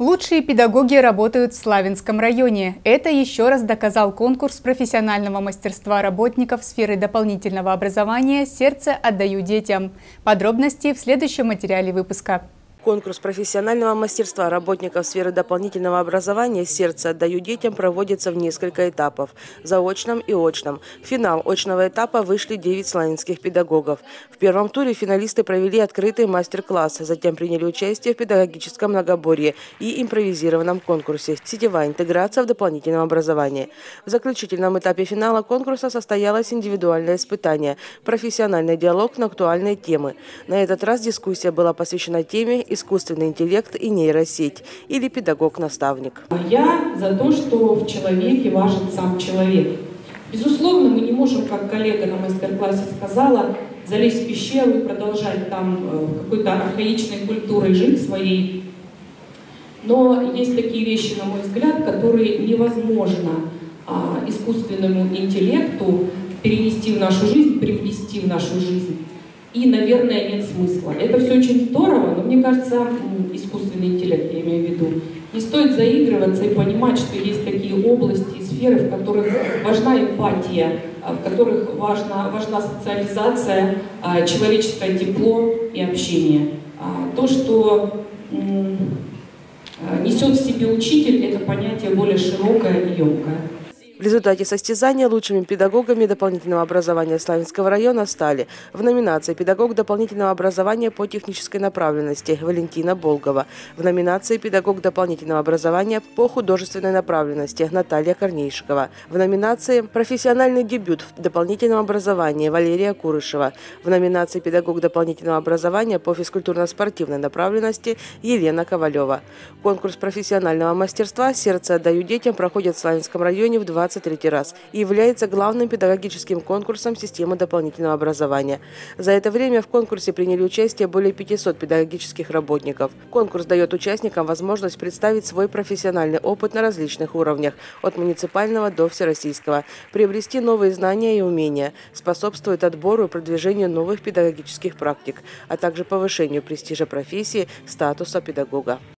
Лучшие педагоги работают в Славянском районе. Это еще раз доказал конкурс профессионального мастерства работников сферы дополнительного образования «Сердце отдаю детям». Подробности в следующем материале выпуска. Конкурс профессионального мастерства работников сферы дополнительного образования «Сердце отдаю детям» проводится в несколько этапов – заочном и очном. В финал очного этапа вышли 9 славянских педагогов. В первом туре финалисты провели открытый мастер-класс, затем приняли участие в педагогическом многоборье и импровизированном конкурсе «Сетевая интеграция в дополнительном образовании». В заключительном этапе финала конкурса состоялось индивидуальное испытание – профессиональный диалог на актуальные темы. На этот раз дискуссия была посвящена теме искусственный интеллект и нейросеть или педагог-наставник. Я за то, что в человеке важен сам человек. Безусловно, мы не можем, как коллега на мастер-классе сказала, залезть в пещеру и продолжать там э, какой-то архаичной культурой жить своей. Но есть такие вещи, на мой взгляд, которые невозможно а, искусственному интеллекту перенести в нашу жизнь, привнести в нашу жизнь и, наверное, нет смысла. Это все очень здорово, но мне кажется, искусственный интеллект, я имею в виду, не стоит заигрываться и понимать, что есть такие области и сферы, в которых важна эмпатия, а, в которых важна, важна социализация, а, человеческое тепло и общение. А, то, что несет в себе учитель, это понятие более широкое и емкое. В результате состязания лучшими педагогами дополнительного образования Славянского района стали в номинации «Педагог дополнительного образования по технической направленности» Валентина Болгова, в номинации «Педагог дополнительного образования по художественной направленности» Наталья Корнейшикова, в номинации «Профессиональный дебют в дополнительном образовании» Валерия Курышева, в номинации «Педагог дополнительного образования по физкультурно-спортивной направленности» Елена Ковалева. Конкурс профессионального мастерства «Сердце отдаю детям» проходит в Славянском районе в два 23 раз и является главным педагогическим конкурсом системы дополнительного образования. За это время в конкурсе приняли участие более 500 педагогических работников. Конкурс дает участникам возможность представить свой профессиональный опыт на различных уровнях, от муниципального до всероссийского, приобрести новые знания и умения, способствует отбору и продвижению новых педагогических практик, а также повышению престижа профессии, статуса педагога.